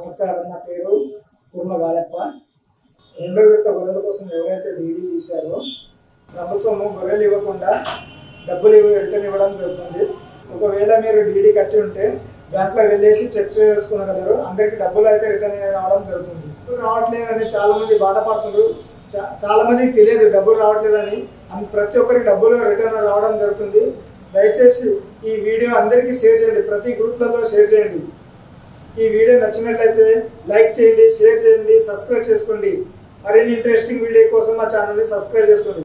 నమస్కారం. నా పేరు కుర్మ బాలప్ప. రెండో విడత గొర్రెల కోసం ఎవరైతే డీడీ తీశారో ప్రభుత్వము గొర్రెలు ఇవ్వకుండా డబ్బులు ఇవ్వ రిటర్న్ ఇవ్వడం జరుగుతుంది. ఒకవేళ మీరు డీడీ కట్టి ఉంటే బ్యాంక్లో వెళ్ళేసి చెక్ చేసుకునగలరు అందరికి డబ్బులు అయితే రిటర్న్ రావడం జరుగుతుంది. రావట్లేదని చాలా మంది బాధపడుతున్నారు చా- చాలా మందికి తెలియదు డబ్బులు రావట్లేదని. ప్రతి ఒక్కరికి డబ్బులు రిటర్న్ రావడం జరుగుతుంది. దయచేసి ఈ వీడియో అందరికీ షేర్ చేయండి. ప్రతి గ్రూప్లలో షేర్ చేయండి. ఈ వీడియో నచ్చినట్లయితే లైక్ చేయండి షేర్ చేయండి సబ్స్క్రైబ్ చేసుకోండి. మరిన్ని ఇంట్రెస్టింగ్ వీడియో కోసం మా ఛానల్ని సబ్స్క్రైబ్ చేసుకోండి.